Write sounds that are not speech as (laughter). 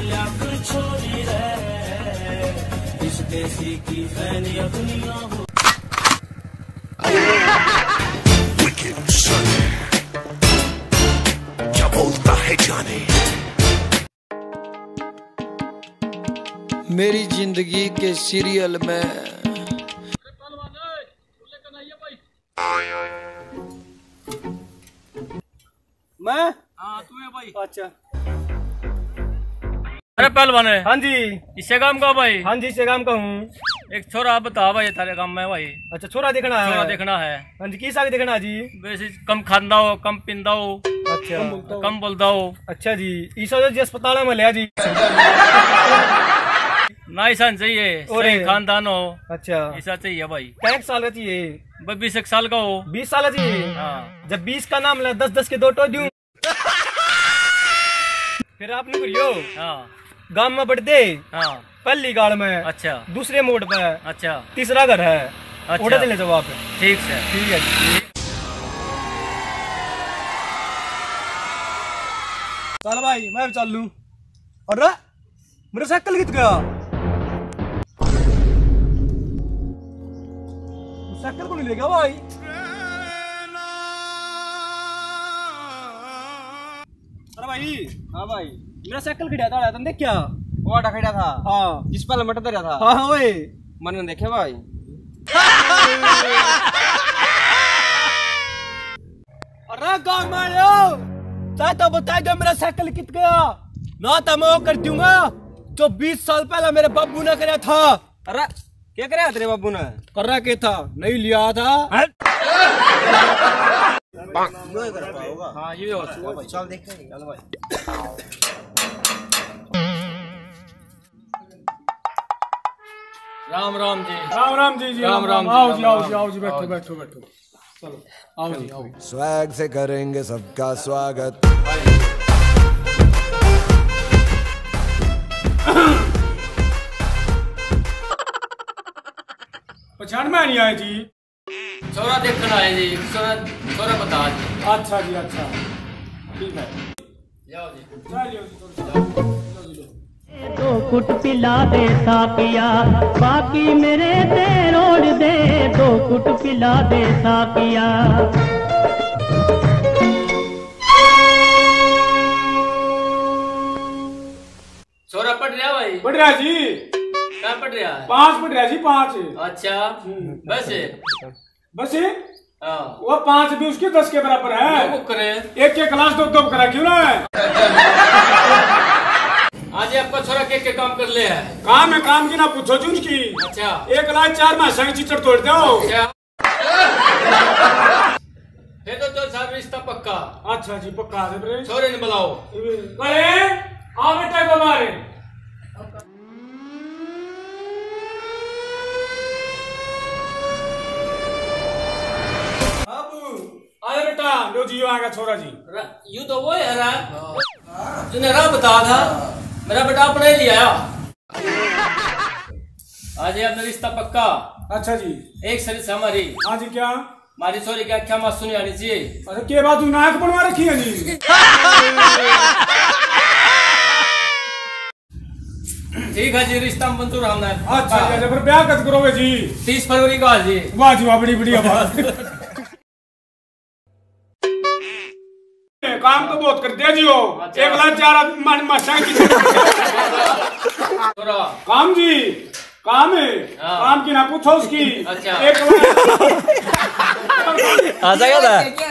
लाख छोरी रे। इस देसी की दुनिया हो। मेरी ज़िंदगी के सीरियल में मैं? हाँ, तू है भाई। अच्छा। अरे पहलवान। है हाँ जी। इससे काम का भाई। हाँ जी से काम का हूँ। एक छोरा बता भाई तारे काम में भाई। अच्छा छोरा देखना है। छोरा देखना है। हाँ जी किस आगे देखना जी? वैसे कम खांदा हो कम पिंदा हो अच्छा। कम बोलता हो। अच्छा जी ईसा जी अस्पताल में लिया जी। ना ऐसा चाहिए और खानदान हो। अच्छा। ऐसा चाहिए भाई। क्या साल का चाहिए? बीस एक साल का हो। बीस साल का चाहिए? हाँ। जब बीस का नाम ला दस दस के दो टो दू। (laughs) फिर आपने करियो हाँ। गाँव में बढ़ दे हाँ। पहली गाड़ में अच्छा। दूसरे मोड़ पे अच्छा। तीसरा घर है। अच्छा। चले जाओ आप। ठीक से ठीक है। चल भाई मैं भी चल लूँ। अरे मेरा साइकिल कित गया। साइकिल को नहीं ले गया भाई। भाई। हाँ भाई। मेरा साइकिल खड़ा था तुम देख? क्या वो खड़ा था। हाँ। जिस पर लमट दे रहा था। हाँ हाँ ओए मैंने देखे भाई। अरे गाँव में आयो। चाहे तो बताएगा मेरा साइकिल कित गया। ना तो मैं वो कर दूँगा जो 20 साल पहले मेरे बाबू ने कराया था। अरे क्या करे तेरे बाबू ने? कर रहा के था? नहीं लिया था। हाँ ये हो चल देख चल भाई। राम राम जी। राम राम जी जी राम राम आओ जी आओ जी आओ जी बैठो बैठो बैठो। चलो आओ जी आओ। स्वैग से करेंगे सबका स्वागत। पछाड़ में नहीं आए जी। छोरा देखना है जी छोरा छोरा बता जी। अच्छा जी अच्छा। ठीक है। जाओ जी। चलिए जी, दो कुट पिला दे साकिया बाकी मेरे ते रोड दे। दो कुट पिला दे साकिया छोरा पढ़ रहा भाई? बढ़ रहा जी। क्या पढ़ रहा है? पाँच बढ़ रहा जी पाँच। अच्छा। बस। बस ये? हाँ। वो पाँच भी उसके दस के बराबर है। करे? एक के क्लास दो दो करा क्यों ना? आज आपका छोरा के के काम कर ले है। काम है काम की ना पूछो जी उसकी अच्छा। एक लाख चार मास संग चिचड़ तोड़ दो। अच्छा। तो तो साहब रिश्ता पक्का। अच्छा जी पक्का छोरे ने बुलाओ। अरे आ बेटा को मारे। लो जी आ गया छोरा जी। यू तो वो है रा तूने रा बता था मेरा बेटा अपने ही लिया आज ये अपना रिश्ता पक्का। अच्छा जी। एक शरीर से हमारी। हाँ जी क्या? हमारी छोरी की आख्या मत सुनी आनी चाहिए। अरे के बात तू नाक बनवा रखी है जी? ठीक है जी रिश्ता मंजूर हमने अच्छा जी अच्छा फिर ब्याह कब करोगे जी? तीस फरवरी का जी। वाह जी वाह बड़ी बढ़िया बात बहुत कर दिया जी हो। एक लाख चार मन मशा की काम जी काम है हाँ। काम की ना पूछो उसकी अच्छा। एक लाख आ जाएगा था